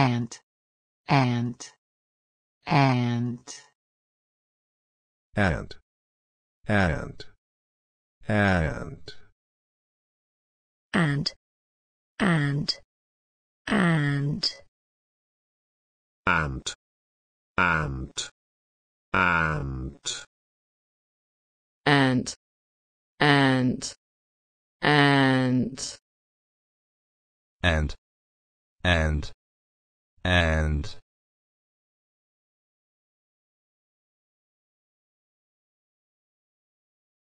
and, and, and, and, and, and, and, and, and, and, and, and, and, and, and, and, and, and.